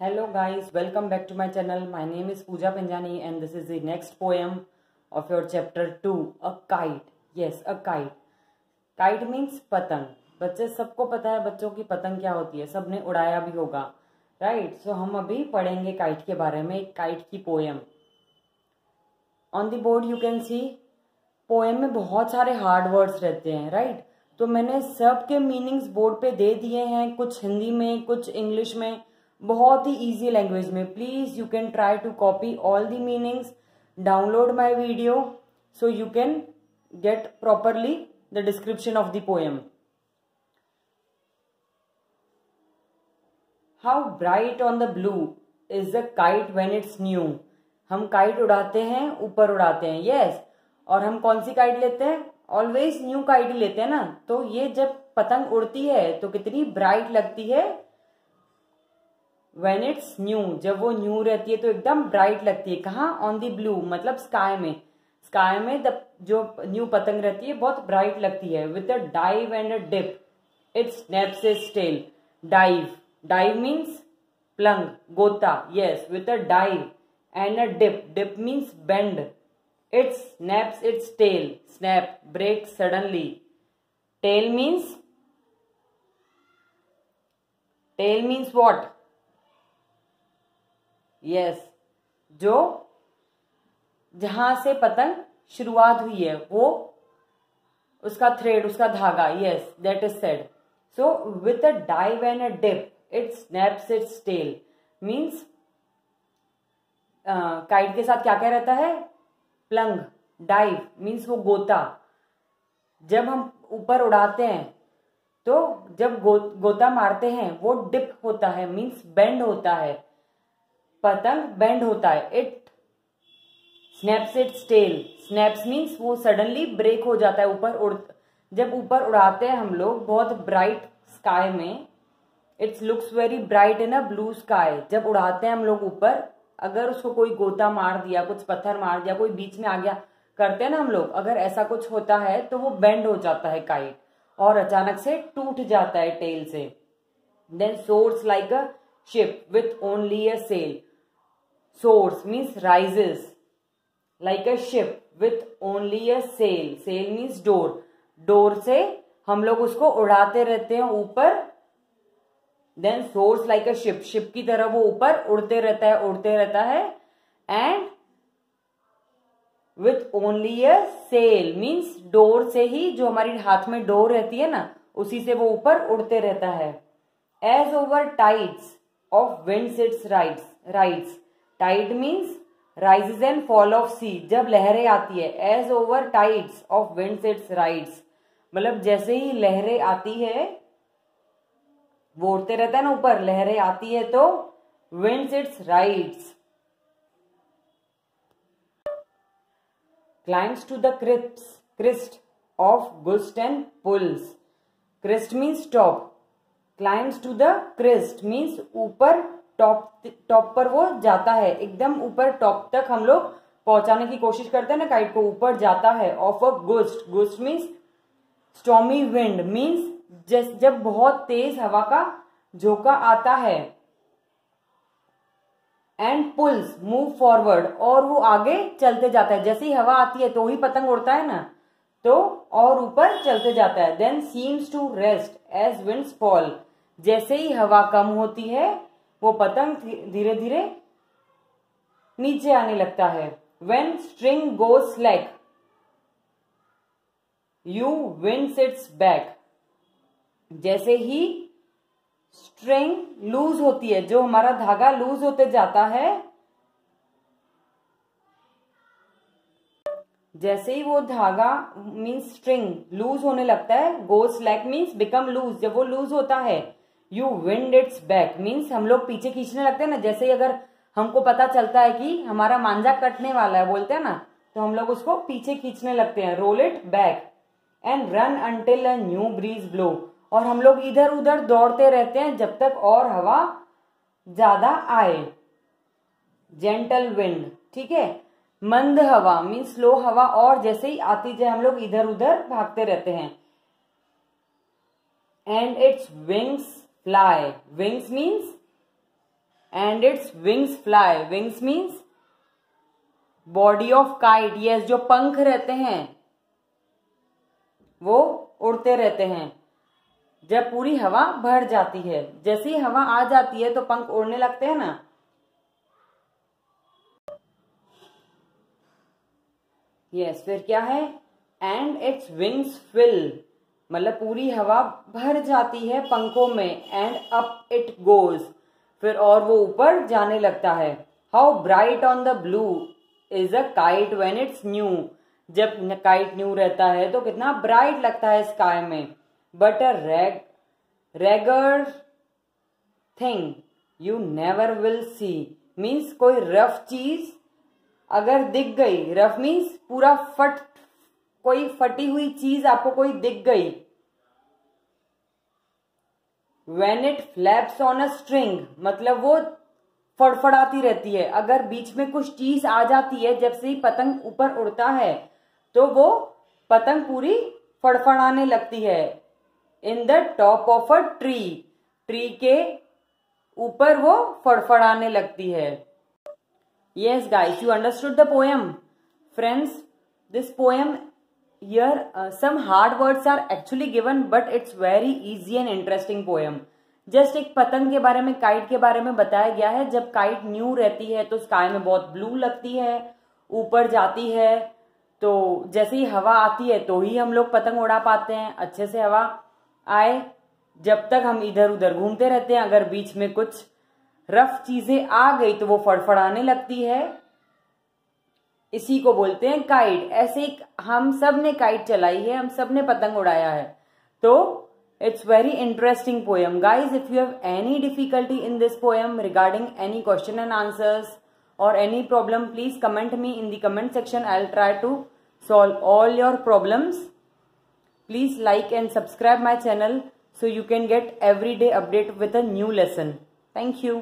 Hello guys, welcome back to my channel. My name is Pooja Panjani and this is the next poem of your chapter 2, A Kite. Yes, a kite. Kite means पतंग. बच्चे सबको पता है बच्चों की पतंग क्या होती है सबने उड़ाया भी होगा राइट right? सो so, हम अभी पढ़ेंगे काइट के बारे में एक काइट की poem on the board you can see poem में बहुत सारे हार्ड वर्ड्स रहते हैं राइट right? तो मैंने सब के मीनिंग्स बोर्ड पे दे दिए हैं कुछ हिंदी में कुछ इंग्लिश में बहुत ही इजी लैंग्वेज में। Please you can try to copy all the meanings download my video so you can get properly the description of the poem how bright on the blue is the kite when it's new हम kite उड़ाते हैं, ऊपर उड़ाते हैं। Yes yes. और हम कौन सी kite लेते हैं? ऑलवेज न्यू काइट लेते हैं ना? तो ये जब पतंग उड़ती है तो कितनी ब्राइट लगती है। वेन इट्स न्यू जब वो न्यू रहती है तो एकदम ब्राइट लगती है। कहाँ? ऑन दी ब्लू मतलब स्काई में। स्काई में द जो न्यू पतंग रहती है, बहुत ब्राइट लगती है। With a dive and a dip it's snaps is tail dive dive means plunge गोता yes with a dive and a dip dip means bend it snaps it's tail snap break suddenly tail means tail means what yes जो जहाँ से पतंग शुरुआत हुई है वो उसका थ्रेड उसका धागा yes that is said so with a dive and a dip it snaps it's tail means kite के साथ क्या क्या रहता है? प्लंग डाइव मीन्स वो गोता। जब हम ऊपर उड़ाते हैं तो जब गो, गोता मारते हैं वो डिप होता है मीन्स बेंड होता है। पतंग बेंड होता है। It snaps it's tail snaps means वो सडनली ब्रेक हो जाता है ऊपर उड़, जब ऊपर उड़ाते हैं हम लोग, बहुत ब्राइट स्काई में। It's looks very bright in a blue sky जब उड़ाते हैं हम लोग ऊपर, अगर उसको कोई गोता मार दिया, कुछ पत्थर मार दिया, कोई बीच में आ गया, करते हैं ना हम लोग, अगर ऐसा कुछ होता है तो वो बेंड हो जाता है काइट और अचानक से टूट जाता है टेल से। Then soars like a ship with only a sail soars means rises. Like a ship with only a sail. Sail means door. डोर से हम लोग उसको उड़ाते रहते हैं ऊपर. Then soars like a ship ship की तरह वो ऊपर उड़ते रहता है, उड़ते रहता है. And with only a sail means door से ही जो हमारी हाथ में डोर रहती है ना, उसी से वो ऊपर उड़ते रहता है. As over tides of winds it's rides rides tide means rises and fall of sea जब लहरें आती है as over tides of winds it's rides मतलब जैसे ही लहरें आती है वो उड़ते रहता है ना ऊपर लहरें आती है तो winds it's rides climbs to the crisps, crest of gust and pulls crest means top Climbs to the crest means ऊपर टॉप टॉप पर वो जाता है। एकदम ऊपर टॉप तक हम लोग पहुँचाने की कोशिश करते हैं ना काइट को ऊपर जाता है। Of a gust gust means stormy wind means जब बहुत तेज हवा का झोंका आता है एंड पुल्स मूव फॉरवर्ड और वो आगे चलते जाता है। जैसे ही हवा आती है तो ही पतंग उड़ता है ना? तो और ऊपर चलते जाता है। Then seems to rest as winds fall जैसे ही हवा कम होती है वो पतंग धीरे धीरे नीचे आने लगता है। When string go slack you wind its back जैसे ही स्ट्रिंग लूज होती है, जो हमारा धागा लूज होते जाता है, जैसे ही वो धागा मीन्स स्ट्रिंग लूज होने लगता है go slack means become loose जब वो लूज होता है you wind its back means हम लोग पीछे खींचने लगते हैं ना, जैसे ही अगर हमको पता चलता है कि हमारा मांझा कटने वाला है, बोलते हैं ना तो हम लोग उसको पीछे खींचने लगते हैं roll it back and run until a new breeze blow और हम लोग इधर उधर दौड़ते रहते हैं जब तक और हवा ज़्यादा आए। जेंटल विंड ठीक है? मंद हवा मीन स्लो हवा और जैसे ही आती जाए, हम लोग इधर उधर भागते रहते हैं। And its wings fly. Wings means and its wings fly wings means body of kite yes जो पंख रहते हैं, वो उड़ते रहते हैं। जब पूरी हवा भर जाती है, जैसी हवा आ जाती है तो पंख उड़ने लगते हैं ना? यस फिर क्या है? एंड इट्स विंग्स फिल मतलब पूरी हवा भर जाती है पंखों में एंड अप इट गोज फिर और वो ऊपर जाने लगता है। How bright on the blue is a kite when it's new जब काइट न्यू रहता है तो कितना ब्राइट लगता है स्काई में। But a rag ragger thing you never will see means कोई रफ चीज़ अगर दिख गई रफ मीन्स पूरा फट कोई फटी हुई चीज़ आपको कोई दिख गई। When it flaps on a string मतलब वो फड़फड़ाती रहती है। अगर बीच में कुछ चीज़ आ जाती है, जब से ही पतंग ऊपर उड़ता है तो वो पतंग पूरी फड़फड़ाने लगती है। In the top of a tree tree के ऊपर वो फड़फड़ाने लगती है। Yes guys you understood the poem friends this poem uh, some hard words are actually given but it's very easy and interesting poem. Just एक पतंग के बारे में काइट के बारे में बताया गया है। जब काइट न्यू रहती है तो स्काई में बहुत ब्लू लगती है ऊपर जाती है तो जैसे ही हवा आती है तो ही हम लोग पतंग उड़ा पाते हैं। अच्छे से हवा आए। जब तक हम इधर उधर घूमते रहते हैं अगर बीच में कुछ रफ चीज़ें आ गई तो वो फड़फड़ाने लगती है। इसी को बोलते हैं काइट ऐसे ही हम सबने काइट चलाई है, हम सबने पतंग उड़ाया है। तो it's very interesting poem guys if you have any difficulty in this poem regarding any question and answers और any problem please comment me in the comment section I will try to solve all your problems please like and subscribe my channel so you can get everyday update with a new lesson. Thank you.